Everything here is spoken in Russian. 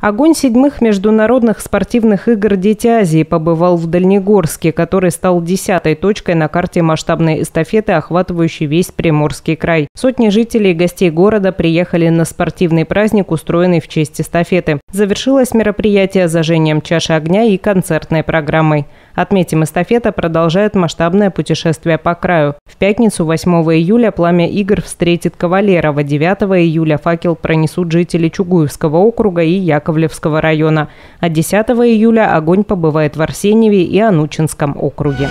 Огонь седьмых международных спортивных игр «Дети Азии» побывал в Дальнегорске, который стал десятой точкой на карте масштабной эстафеты, охватывающей весь Приморский край. Сотни жителей и гостей города приехали на спортивный праздник, устроенный в честь эстафеты. Завершилось мероприятие зажжением чаши огня и концертной программой. Отметим, эстафета продолжает масштабное путешествие по краю. В пятницу 8 июля пламя игр встретит Кавалерова, 9 июля факел пронесут жители Чугуевского округа и Яковлевского района, а 10 июля огонь побывает в Арсеньеве и Анучинском округе.